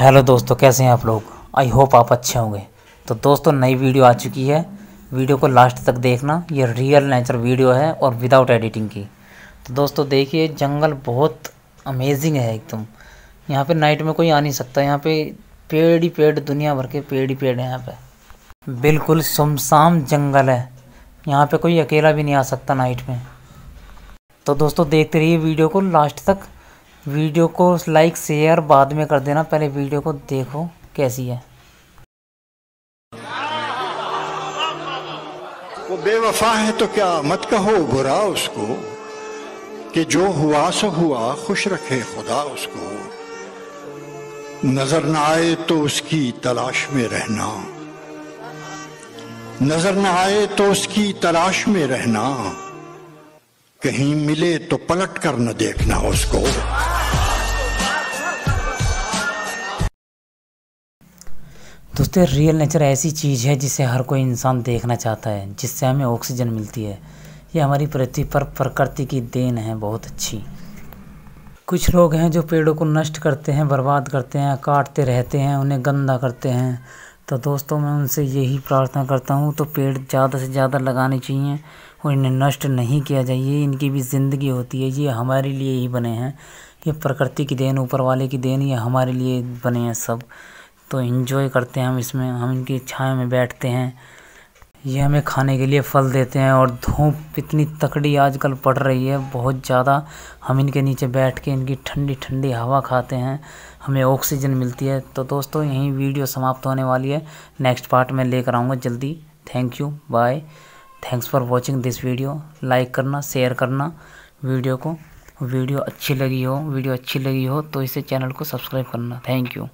Hello दोस्तों, कैसे हैं आप लोग? आई होप आप अच्छे होंगे। तो दोस्तों, नई वीडियो आ चुकी है। वीडियो को लास्ट तक देखना। ये रियल नेचर वीडियो है और विदाउट एडिटिंग की। तो दोस्तों, देखिए, जंगल बहुत अमेजिंग है एकदम। यहाँ पे नाइट में कोई आ नहीं सकता। यहाँ पे पेड़ ही पेड़, दुनिया भर के पेड़ ही पेड़ हैं यहाँ पे। बिल्कुल सुमसाम जंगल है। यहाँ पे कोई अकेला भी नहीं आ सकता नाइट में। तो दोस्तों, देखते रहिए वीडियो को लास्ट तक। वीडियो को लाइक, शेयर बाद में कर देना। पहले वीडियो को देखो कैसी है। वो बेवफा है तो क्या मत कहो, बुरा उसको, कि जो हुआ सो हुआ, खुश रखे खुदा उसको। नज़र ना आए तो उसकी तलाश में रहना। नज़र ना आए तो उसकी तलाश में रहना। कहीं मिले तो पलट कर न देखना उसको। दोस्तों रियल नेचर ऐसी चीज़ है जिसे हर कोई इंसान देखना चाहता है, जिससे हमें ऑक्सीजन मिलती है। ये हमारी पृथ्वी पर प्रकृति की देन है, बहुत अच्छी। कुछ लोग हैं जो पेड़ों को नष्ट करते हैं, बर्बाद करते हैं, काटते रहते हैं, उन्हें गंदा करते हैं। तो दोस्तों, मैं उनसे यही प्रार्थना करता हूँ तो पेड़ ज़्यादा से ज़्यादा लगाने चाहिए। और इन्हें नष्ट नहीं किया जाइए इनकी भी ज़िंदगी होती है, ये हमारे लिए ही बने हैं। ये प्रकृति की देन, ऊपर वाले की देन, ये हमारे लिए बने हैं सब। तो इन्जॉय करते हैं हम इसमें, हम इनकी छाया में बैठते हैं। ये हमें खाने के लिए फल देते हैं और धूप इतनी तकड़ी आजकल पड़ रही है, बहुत ज़्यादा। हम इनके नीचे बैठ के इनकी ठंडी ठंडी हवा खाते हैं, हमें ऑक्सीजन मिलती है। तो दोस्तों, यहीं वीडियो समाप्त होने वाली है। नेक्स्ट पार्ट में लेकर आऊँगा जल्दी। Thank you bye thanks for watching this video like करना शेयर करना वीडियो को। वीडियो अच्छी लगी हो, वीडियो अच्छी लगी हो तो इसे चैनल को सब्सक्राइब करना। Thank you